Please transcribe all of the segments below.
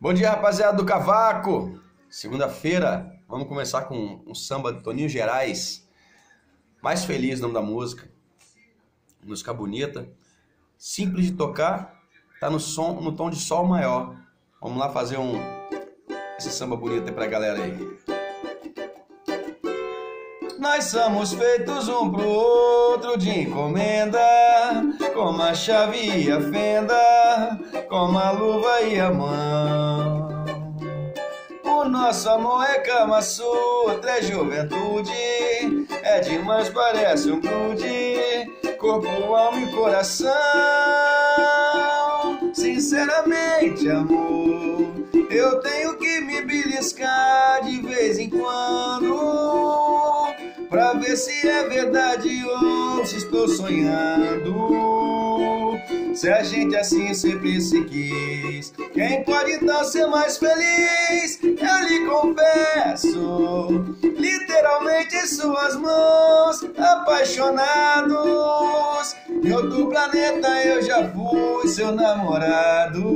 Bom dia, rapaziada do Cavaco. Segunda-feira, vamos começar com um samba de Toninho Gerais. Mais feliz, nome da música. Música bonita, simples de tocar, tá no som, no tom de sol maior. Vamos lá fazer um esse samba bonito aí pra galera aí. Nós somos feitos um pro outro de encomenda, como a chave e a fenda, como a luva e a mão. O nosso amor é cama sutra, é juventude, é demais, parece um grude, corpo, alma e coração. Sinceramente, amor, eu tenho que me beliscar de vez em quando pra ver se é verdade ou se estou sonhando. Se a gente assim sempre se quis, quem pode então ser mais feliz? Eu lhe confesso, literalmente em suas mãos, apaixonados. Em outro planeta eu já fui seu namorado.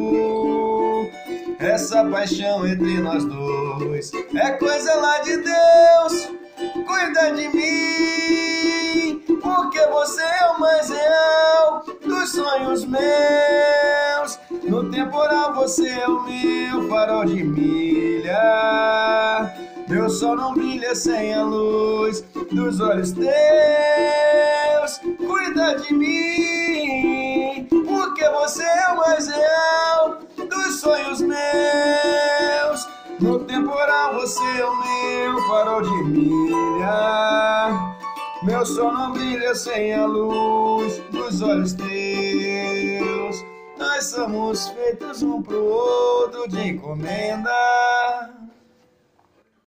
Essa paixão entre nós dois é coisa lá de Deus cuida de mim, porque você é o mais real dos sonhos meus. No temporal você é o meu farol de milha. Meu sol não brilha sem a luz dos olhos teus. Cuida de mim, porque você é o mais real dos sonhos meus. O meu farol de milha. Meu sol não brilha sem a luz dos olhos teus. Nós somos feitos um pro outro de encomenda.